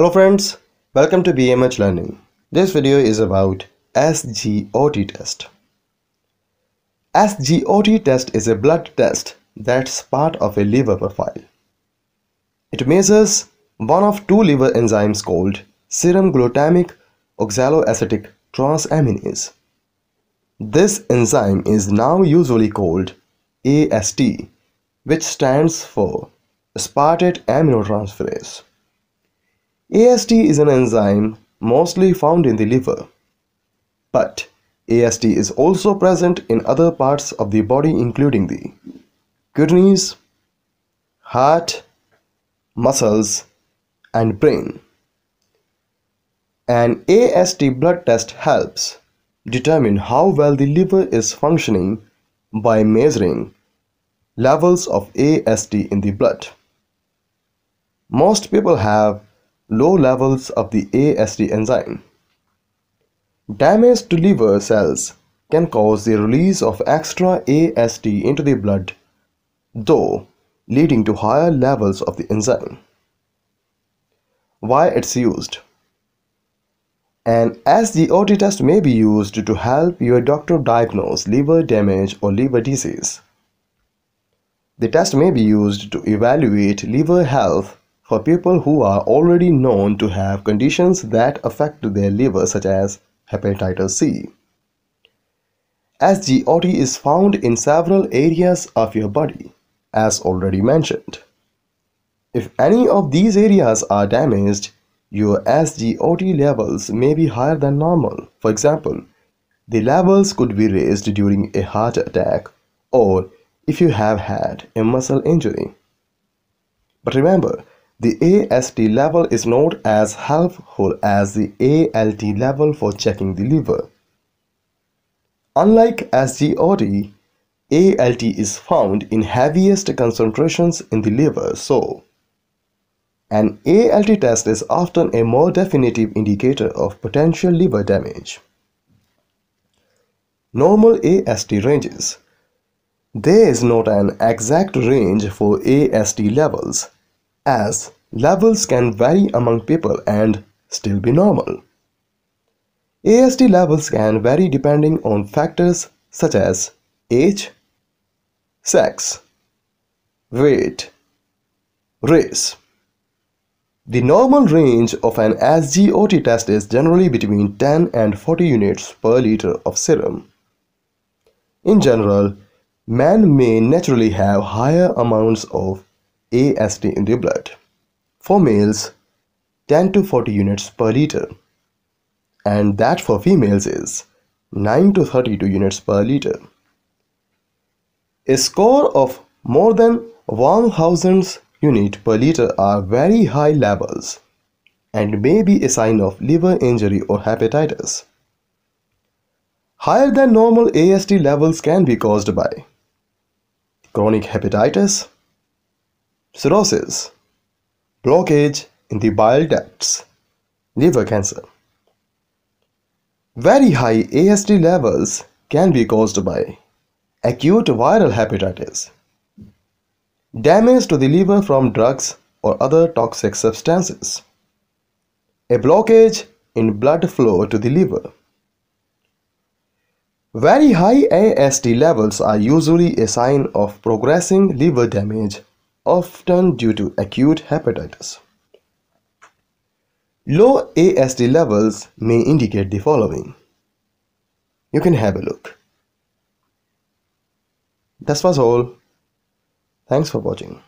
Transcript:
Hello friends, welcome to BMH Learning. This video is about SGOT test. SGOT test is a blood test that's part of a liver profile. It measures one of two liver enzymes called serum glutamic oxaloacetic transaminase. This enzyme is now usually called AST, which stands for aspartate aminotransferase. AST is an enzyme mostly found in the liver, but AST is also present in other parts of the body including the kidneys, heart, muscles, and brain. An AST blood test helps determine how well the liver is functioning by measuring levels of AST in the blood. Most people have low levels of the AST enzyme. Damage to liver cells can cause the release of extra AST into the blood, though leading to higher levels of the enzyme. Why it's used? An SGOT test may be used to help your doctor diagnose liver damage or liver disease. The test may be used to evaluate liver health for people who are already known to have conditions that affect their liver such as hepatitis C. SGOT is found in several areas of your body, as already mentioned. If any of these areas are damaged, your SGOT levels may be higher than normal. For example, the levels could be raised during a heart attack or if you have had a muscle injury. But remember, the AST level is not as helpful as the ALT level for checking the liver. Unlike SGOT, ALT is found in heaviest concentrations in the liver, so an ALT test is often a more definitive indicator of potential liver damage. Normal AST ranges. There is not an exact range for AST levels, as levels can vary among people and still be normal. AST levels can vary depending on factors such as age, sex, weight, race. The normal range of an SGOT test is generally between 10 and 40 units per liter of serum. In general, men may naturally have higher amounts of AST in their blood. For males, 10 to 40 units per liter. And that for females is 9 to 32 units per liter. A score of more than 1000 unit per liter are very high levels and may be a sign of liver injury or hepatitis. Higher than normal AST levels can be caused by chronic hepatitis, cirrhosis, blockage in the bile ducts, liver cancer. Very high AST levels can be caused by acute viral hepatitis, damage to the liver from drugs or other toxic substances, a blockage in blood flow to the liver. Very high AST levels are usually a sign of progressing liver damage, often due to acute hepatitis. Low AST levels may indicate the following. You can have a look. That was all. Thanks for watching.